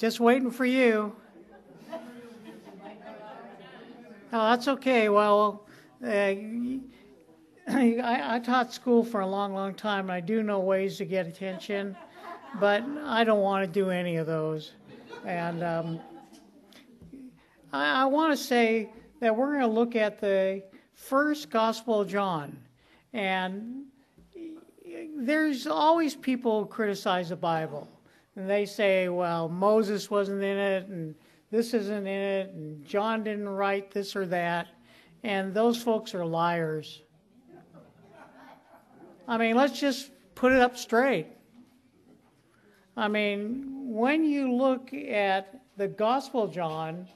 Just waiting for you. Oh, that's okay. Well, uh, I, I taught school for a long, long time, and I do know ways to get attention, but I don't want to do any of those. And um, I, I want to say that we're going to look at the first Gospel of John. And there's always people who criticize the Bible. And they say, well, Moses wasn't in it, and this isn't in it, and John didn't write this or that. And those folks are liars. I mean, let's just put it up straight. I mean, when you look at the Gospel John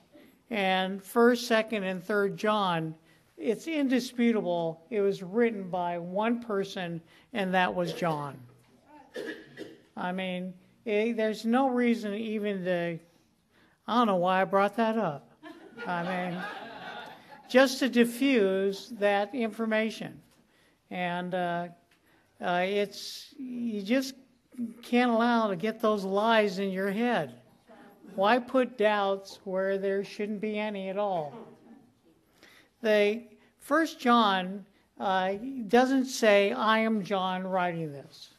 and 1st, 2nd, and 3rd John, it's indisputable it was written by one person, and that was John. I mean, it, there's no reason even to, I don't know why I brought that up. I mean, just to diffuse that information. And uh, uh, it's, you just can't allow to get those lies in your head. Why put doubts where there shouldn't be any at all? The First John uh, doesn't say, I am John writing this,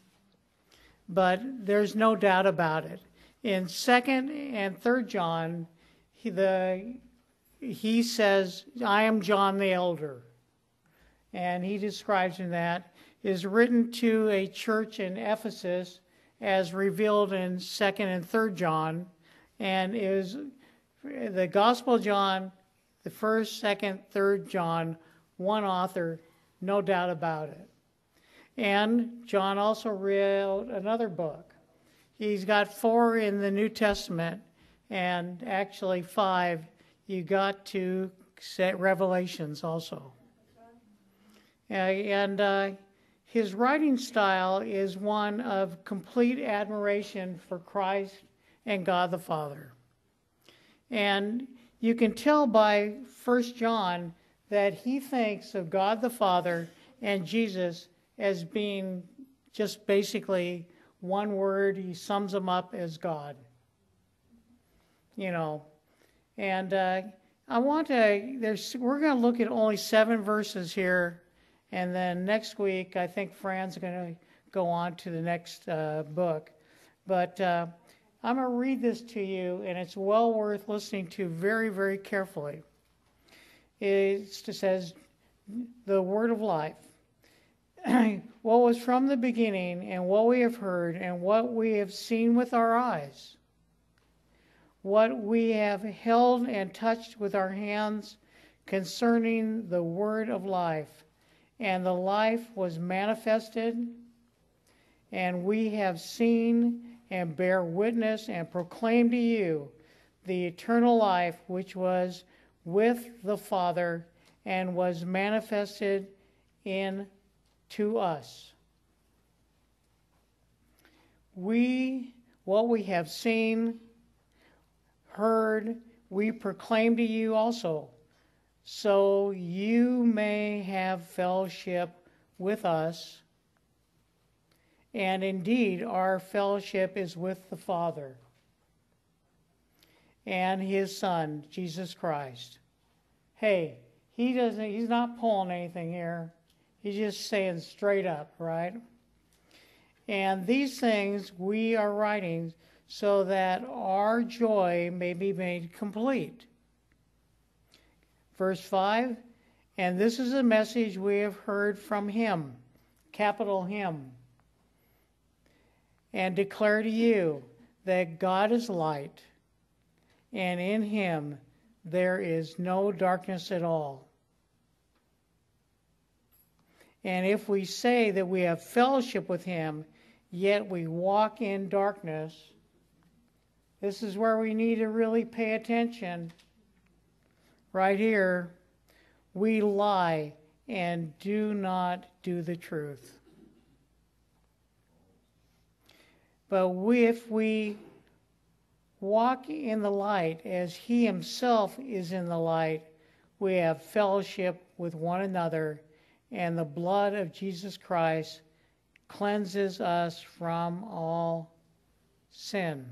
but there's no doubt about it. In 2nd and 3rd John, he, the, he says, I am John the Elder. And he describes in that is written to a church in Ephesus as revealed in 2nd and 3rd John, and is the Gospel John, the 1st, 2nd, 3rd John one author, no doubt about it. And John also wrote another book. He's got four in the New Testament, and actually five. You got to set Revelations also. and uh, his writing style is one of complete admiration for Christ and God the Father. And you can tell by First John that he thinks of God the Father and Jesus as being just basically one word. He sums them up as God. You know, and uh, I want to. There's we're going to look at only seven verses here, and then next week I think Fran's going to go on to the next uh, book. But uh, I'm going to read this to you, and it's well worth listening to very, very carefully it says the word of life. what was from the beginning, and what we have heard, and what we have seen with our eyes, what we have held and touched with our hands concerning the word of life. And the life was manifested, and we have seen and bear witness and proclaim to you the eternal life which was with the Father and was manifested in to us. We, what we have seen, heard, we proclaim to you also, so you may have fellowship with us. And indeed, our fellowship is with the Father and his son, Jesus Christ. Hey, he doesn't he's not pulling anything here. He's just saying straight up, right? And these things we are writing so that our joy may be made complete. Verse 5 And this is a message we have heard from him, capital Him, and declare to you that God is light and in him there is no darkness at all. And if we say that we have fellowship with him, yet we walk in darkness, this is where we need to really pay attention. Right here, we lie and do not do the truth. But we, if we walk in the light as he himself is in the light, we have fellowship with one another, and the blood of Jesus Christ cleanses us from all sin.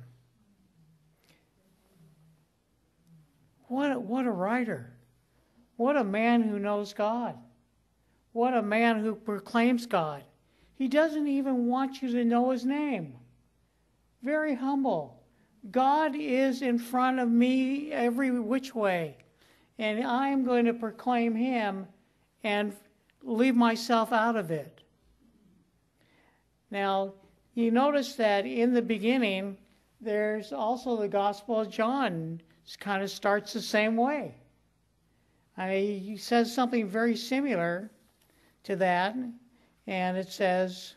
What what a writer. What a man who knows God. What a man who proclaims God. He doesn't even want you to know his name. Very humble. God is in front of me every which way, and I'm going to proclaim him and leave myself out of it. Now, you notice that in the beginning, there's also the Gospel of John. It kind of starts the same way. I mean, he says something very similar to that, and it says,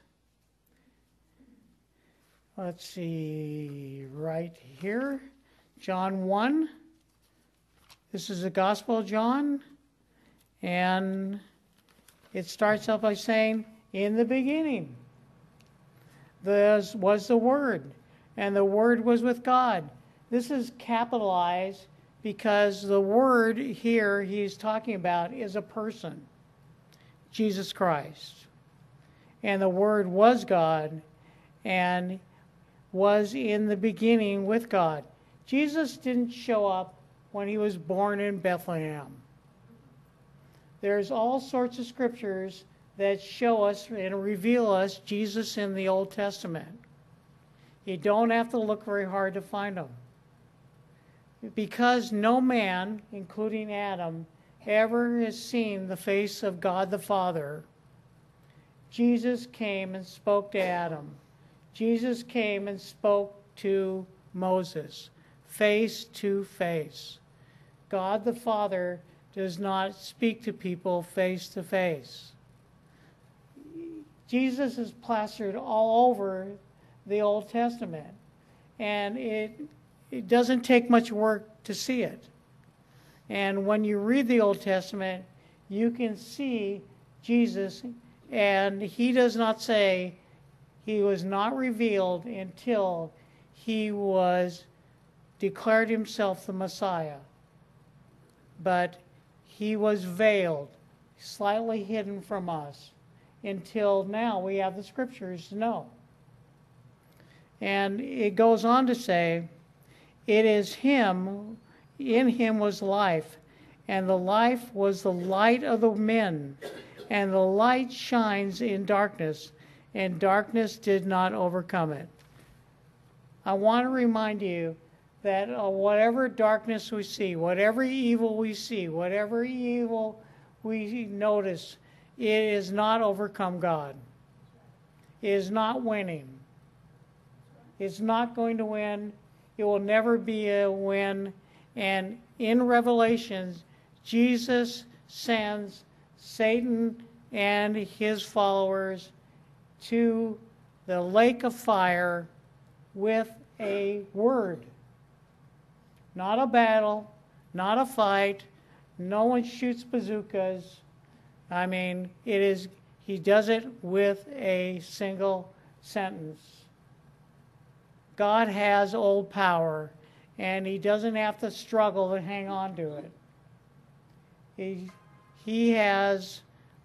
let's see, right here, John 1. This is the Gospel of John, and it starts off by saying, In the beginning this was the Word, and the Word was with God. This is capitalized because the Word here he's talking about is a person, Jesus Christ. And the Word was God and was in the beginning with God. Jesus didn't show up when he was born in Bethlehem. There's all sorts of scriptures that show us and reveal us Jesus in the Old Testament. You don't have to look very hard to find them. Because no man, including Adam, ever has seen the face of God the Father, Jesus came and spoke to Adam. Jesus came and spoke to Moses, face to face. God the Father does not speak to people face to face. Jesus is plastered all over the Old Testament, and it, it doesn't take much work to see it. And when you read the Old Testament, you can see Jesus, and he does not say he was not revealed until he was declared himself the Messiah. But he was veiled, slightly hidden from us until now we have the scriptures to know. And it goes on to say, It is Him, in Him was life, and the life was the light of the men, and the light shines in darkness, and darkness did not overcome it. I want to remind you that uh, whatever darkness we see, whatever evil we see, whatever evil we notice, it is not overcome God. It is not winning. It's not going to win. It will never be a win. And in Revelations, Jesus sends Satan and his followers to the lake of fire with a word. Not a battle, not a fight. No one shoots bazookas. I mean, it is, he does it with a single sentence. God has old power, and he doesn't have to struggle to hang on to it. He, he has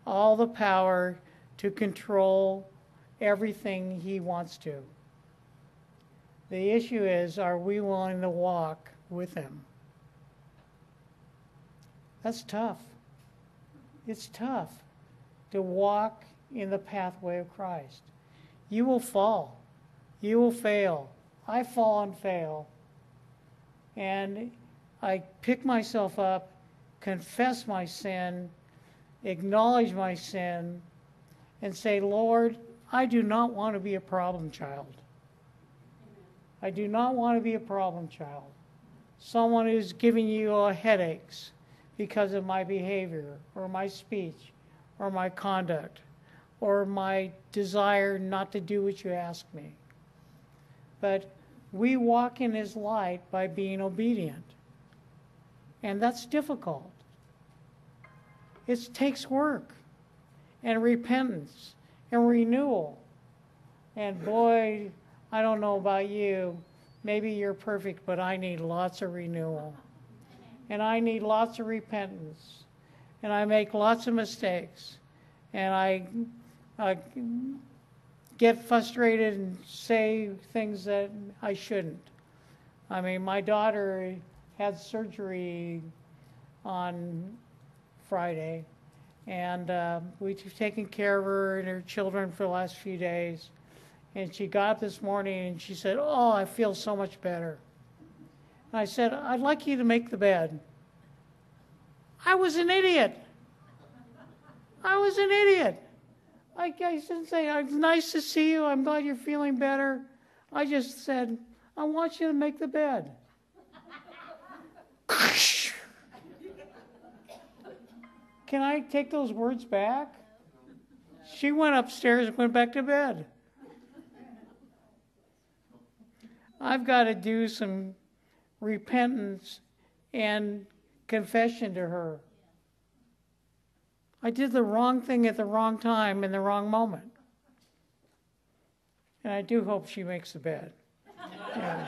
all the power to control everything he wants to. The issue is are we willing to walk with him? That's tough. It's tough to walk in the pathway of Christ. You will fall. You will fail. I fall and fail. And I pick myself up, confess my sin, acknowledge my sin, and say, Lord, I do not want to be a problem child. I do not want to be a problem child. Someone who's giving you a headaches because of my behavior or my speech or my conduct or my desire not to do what you ask me. But we walk in His light by being obedient. And that's difficult. It takes work and repentance and renewal. And boy, I don't know about you. Maybe you're perfect, but I need lots of renewal and I need lots of repentance, and I make lots of mistakes, and I, I get frustrated and say things that I shouldn't. I mean, my daughter had surgery on Friday, and uh, we've taken care of her and her children for the last few days. And she got up this morning and she said, Oh, I feel so much better. And I said, I'd like you to make the bed. I was an idiot. I was an idiot. I, I didn't say, It's nice to see you. I'm glad you're feeling better. I just said, I want you to make the bed. Can I take those words back? She went upstairs and went back to bed. I've got to do some repentance and confession to her. I did the wrong thing at the wrong time in the wrong moment. And I do hope she makes the bed. Yeah.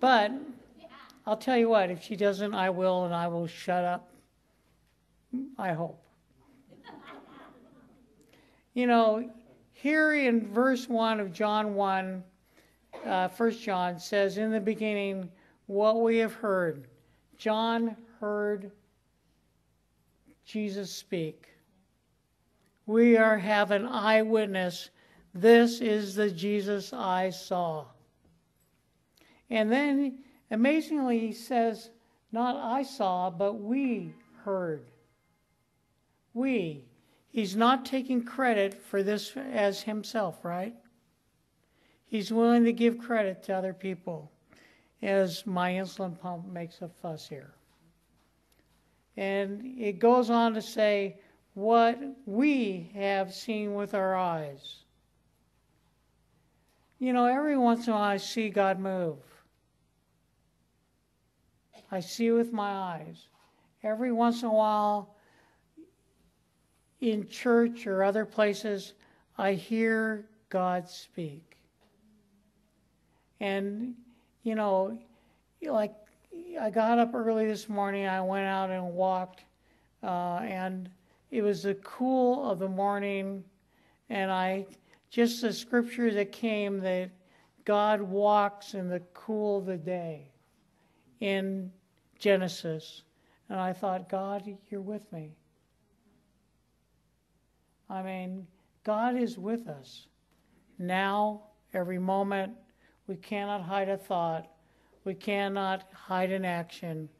But I'll tell you what, if she doesn't, I will, and I will shut up. I hope. You know, here in verse 1 of John 1, uh, 1 John says, In the beginning, what we have heard. John heard Jesus speak. We are have an eyewitness. This is the Jesus I saw. And then amazingly he says, not I saw, but we heard. We. He's not taking credit for this as himself, right? He's willing to give credit to other people, as my insulin pump makes a fuss here. And it goes on to say, what we have seen with our eyes. You know, every once in a while I see God move. I see with my eyes. Every once in a while in church or other places, I hear God speak. And, you know, like I got up early this morning, I went out and walked, uh, and it was the cool of the morning, and I just the scripture that came that God walks in the cool of the day in Genesis. And I thought, God, you're with me. I mean, God is with us now, every moment, we cannot hide a thought. We cannot hide an action.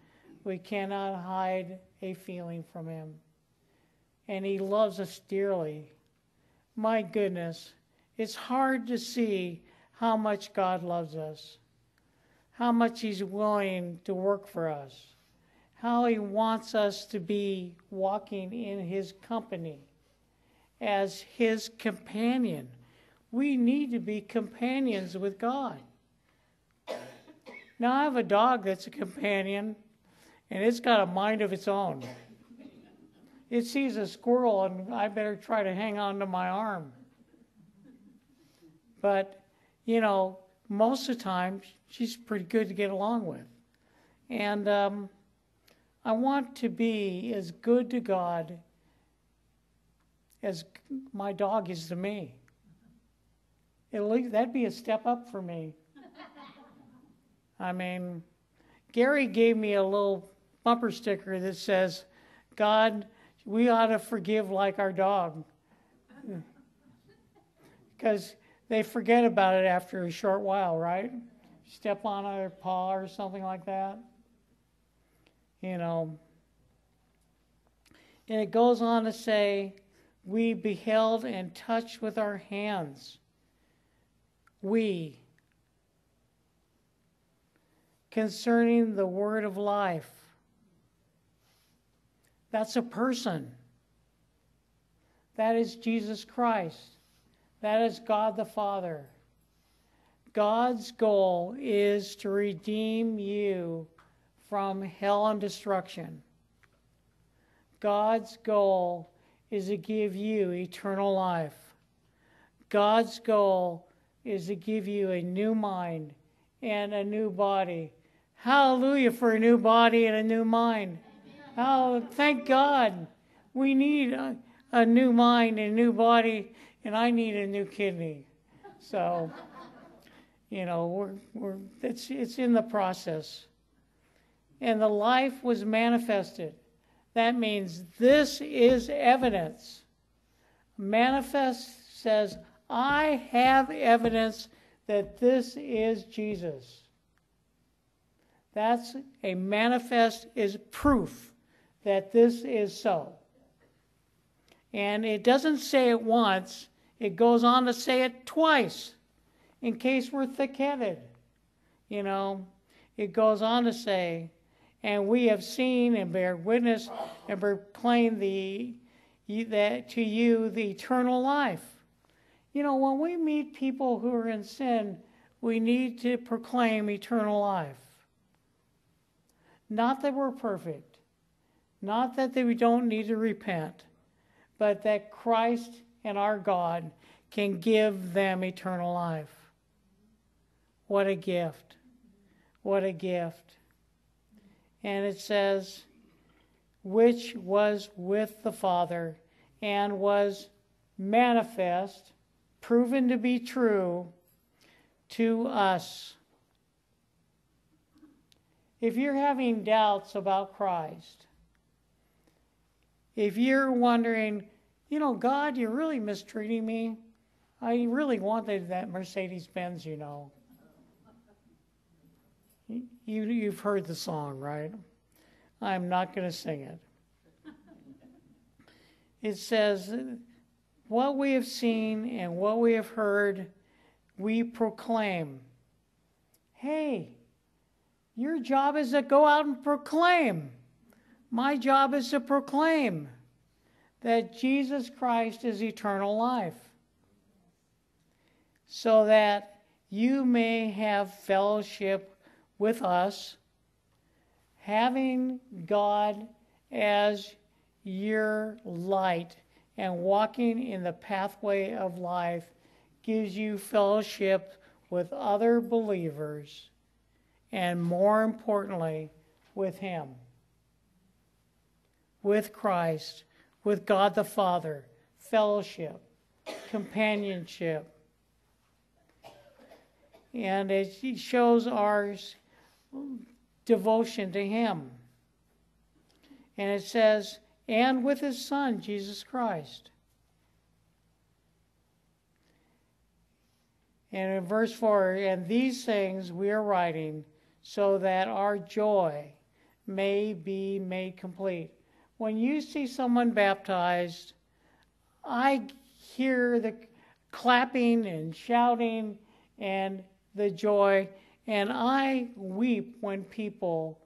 We cannot hide a feeling from Him. And He loves us dearly. My goodness, it's hard to see how much God loves us, how much He's willing to work for us, how He wants us to be walking in His company as His companion we need to be companions with God. Now, I have a dog that's a companion, and it's got a mind of its own. It sees a squirrel, and I better try to hang on to my arm. But, you know, most of the time, she's pretty good to get along with. And um, I want to be as good to God as my dog is to me. At least that'd be a step up for me. I mean, Gary gave me a little bumper sticker that says, God, we ought to forgive like our dog. Because they forget about it after a short while, right? Step on their paw or something like that. You know. And it goes on to say, we beheld and touched with our hands we concerning the word of life. That's a person. That is Jesus Christ. That is God the Father. God's goal is to redeem you from hell and destruction. God's goal is to give you eternal life. God's goal is to give you a new mind and a new body. Hallelujah for a new body and a new mind. Oh, thank God. We need a, a new mind and a new body, and I need a new kidney. So, You know, we're, we're, it's, it's in the process. And the life was manifested. That means this is evidence. Manifest says, I have evidence that this is Jesus. That's a manifest is proof that this is so. And it doesn't say it once, it goes on to say it twice in case we're thick headed. You know, it goes on to say, and we have seen and bear witness and proclaim the that to you the eternal life. You know, when we meet people who are in sin, we need to proclaim eternal life. Not that we're perfect, not that we don't need to repent, but that Christ and our God can give them eternal life. What a gift! What a gift. And it says, which was with the Father and was manifest, proven to be true to us. If you're having doubts about Christ, if you're wondering, you know, God, you're really mistreating me. I really wanted that Mercedes Benz, you know. You, you've heard the song, right? I'm not going to sing it. It says, What we have seen and what we have heard, we proclaim. Hey, your job is to go out and proclaim. My job is to proclaim that Jesus Christ is eternal life, so that you may have fellowship with us, having God as your light and walking in the pathway of life gives you fellowship with other believers and more importantly, with Him, with Christ, with God the Father, fellowship, companionship. And it shows our devotion to Him. And it says, and with His Son, Jesus Christ. And in verse 4, and these things we are writing so that our joy may be made complete. When you see someone baptized, I hear the clapping and shouting and the joy, and I weep when people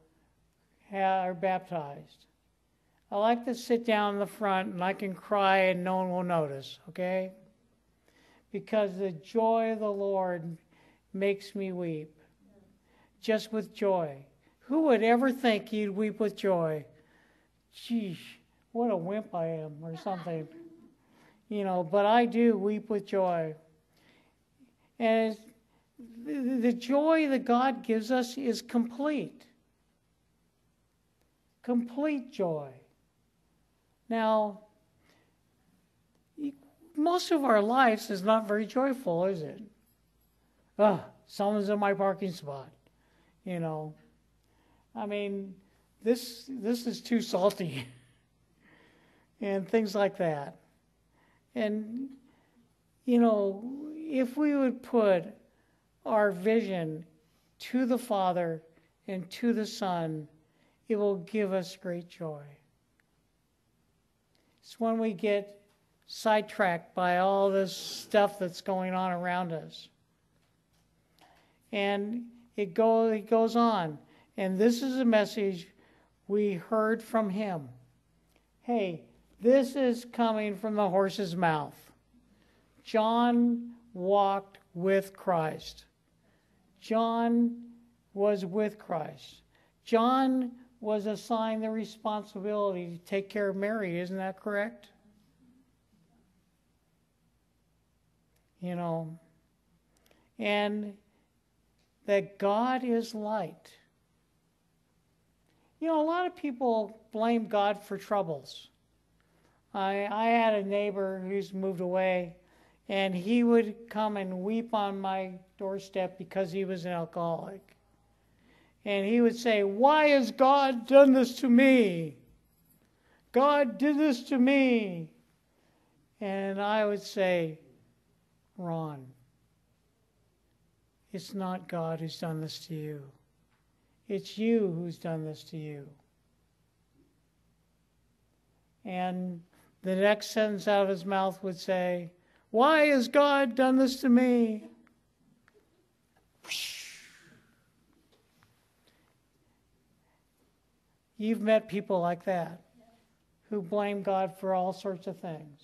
are baptized. I like to sit down in the front and I can cry and no one will notice, okay? Because the joy of the Lord makes me weep just with joy. Who would ever think you'd weep with joy? Geez, what a wimp I am, or something. You know, but I do weep with joy. And the joy that God gives us is complete. Complete joy. Now, most of our lives is not very joyful, is it? Ah, someone's in my parking spot you know. I mean, this this is too salty, and things like that. And you know, if we would put our vision to the Father and to the Son, it will give us great joy. It's when we get sidetracked by all this stuff that's going on around us. And it, go, it goes on. And this is a message we heard from him. Hey, this is coming from the horse's mouth. John walked with Christ. John was with Christ. John was assigned the responsibility to take care of Mary, isn't that correct? You know, and that God is light. You know, a lot of people blame God for troubles. I, I had a neighbor who's moved away, and he would come and weep on my doorstep because he was an alcoholic. And he would say, Why has God done this to me? God did this to me. And I would say, Ron, it's not God who's done this to you. It's you who's done this to you. And the next sentence out of his mouth would say, Why has God done this to me? You've met people like that who blame God for all sorts of things.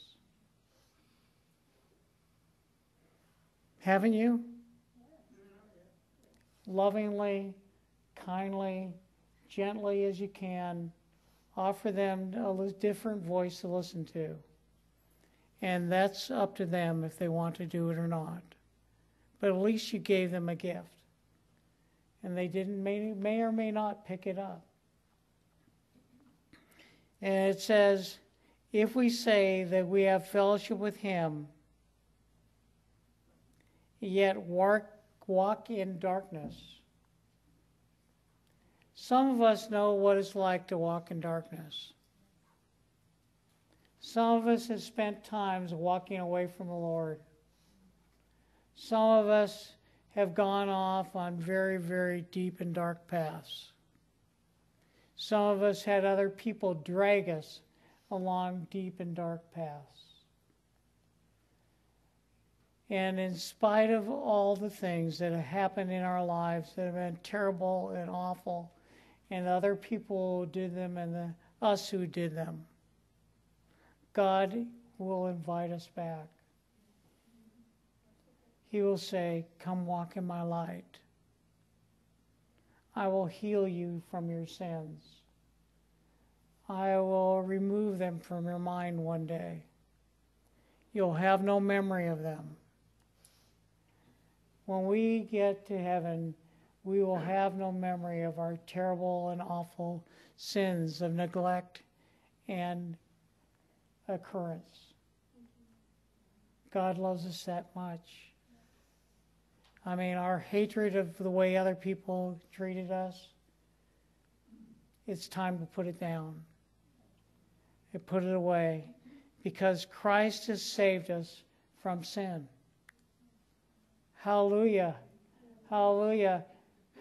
Haven't you? Lovingly, kindly, gently as you can, offer them a different voice to listen to. And that's up to them if they want to do it or not. But at least you gave them a gift. And they didn't may, may or may not pick it up. And it says, if we say that we have fellowship with him, yet walk, walk in darkness. Some of us know what it's like to walk in darkness. Some of us have spent times walking away from the Lord. Some of us have gone off on very, very deep and dark paths. Some of us had other people drag us along deep and dark paths. And in spite of all the things that have happened in our lives that have been terrible and awful, and other people who did them and the, us who did them, God will invite us back. He will say, Come walk in my light. I will heal you from your sins. I will remove them from your mind one day. You'll have no memory of them when we get to heaven, we will have no memory of our terrible and awful sins of neglect and occurrence. God loves us that much. I mean, our hatred of the way other people treated us, it's time to put it down. And put it away because Christ has saved us from sin. Hallelujah. Hallelujah.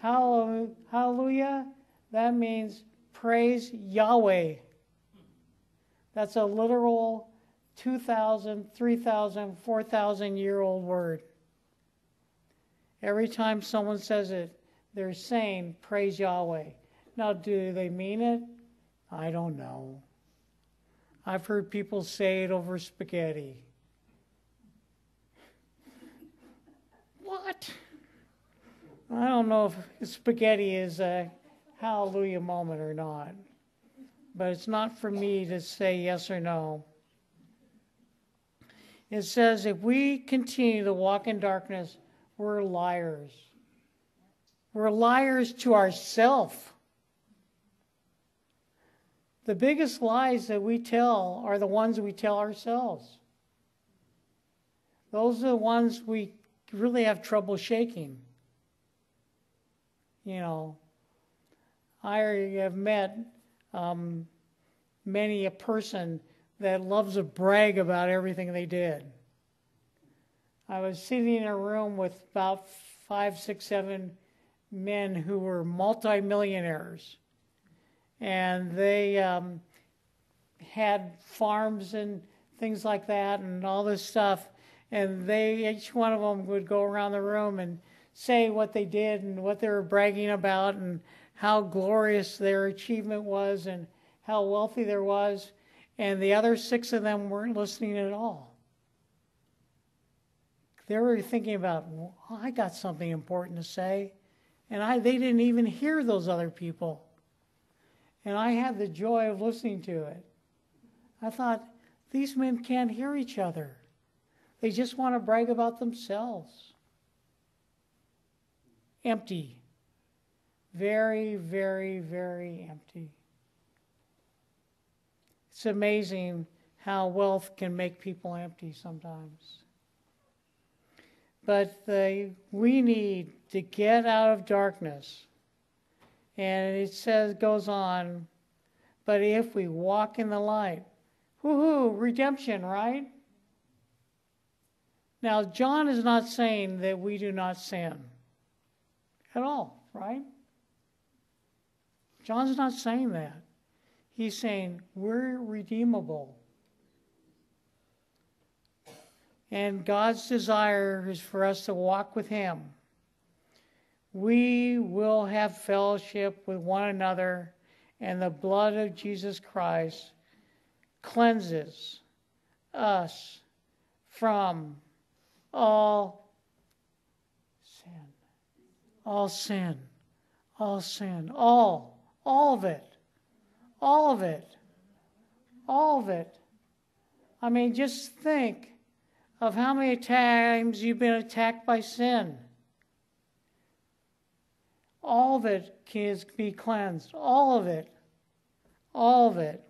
Hallelujah. That means praise Yahweh. That's a literal 2,000, 3,000, 4,000 year old word. Every time someone says it, they're saying, Praise Yahweh. Now, do they mean it? I don't know. I've heard people say it over spaghetti. What? I don't know if spaghetti is a hallelujah moment or not, but it's not for me to say yes or no. It says if we continue to walk in darkness, we're liars. We're liars to ourselves. The biggest lies that we tell are the ones we tell ourselves. Those are the ones we really have trouble shaking. You know, I have met um, many a person that loves to brag about everything they did. I was sitting in a room with about five, six, seven men who were multimillionaires, and they um, had farms and things like that, and all this stuff. And they each one of them would go around the room and say what they did and what they were bragging about and how glorious their achievement was and how wealthy there was. And the other six of them weren't listening at all they were thinking about well, i got something important to say and I, they didn't even hear those other people and i had the joy of listening to it i thought these men can't hear each other they just want to brag about themselves. Empty. Very, very, very empty. It's amazing how wealth can make people empty sometimes. But the, we need to get out of darkness. And it says, goes on, but if we walk in the light, woohoo, redemption, right? Now, John is not saying that we do not sin at all, right? John's not saying that. He's saying we're redeemable. And God's desire is for us to walk with Him. We will have fellowship with one another, and the blood of Jesus Christ cleanses us from all sin. All sin. All sin. All. All of it. All of it. All of it. I mean, just think of how many times you've been attacked by sin. All of it can be cleansed. All of it. All of it.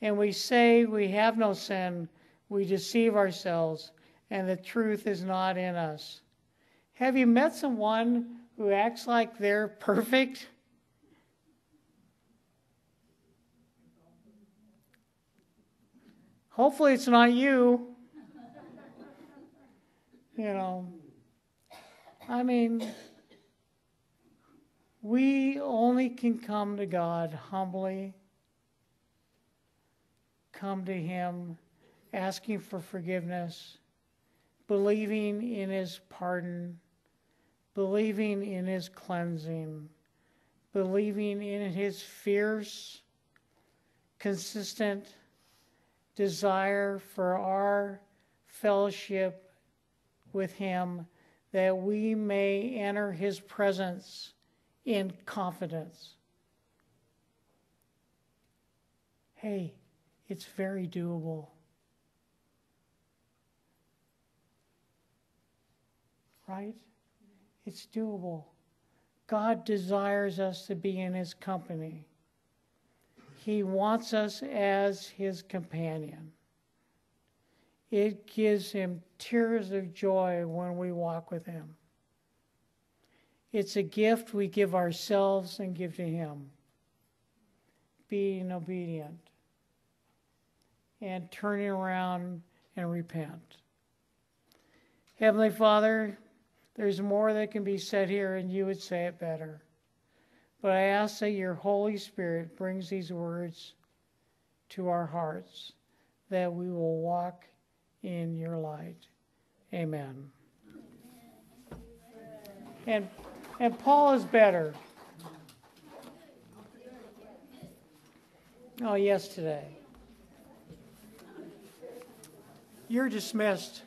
And we say we have no sin, we deceive ourselves, and the truth is not in us. Have you met someone who acts like they're perfect? Hopefully, it's not you. You know, I mean, we only can come to God humbly, come to Him asking for forgiveness, believing in His pardon, believing in His cleansing, believing in His fierce, consistent, desire for our fellowship with Him that we may enter His presence in confidence. Hey, it's very doable. Right? It's doable. God desires us to be in His company. He wants us as his companion. It gives him tears of joy when we walk with him. It's a gift we give ourselves and give to him. Being obedient and turning around and repent. Heavenly Father, there's more that can be said here, and you would say it better. But I ask that your Holy Spirit brings these words to our hearts, that we will walk in your light. Amen. And, and Paul is better. Oh, yes, today. You're dismissed.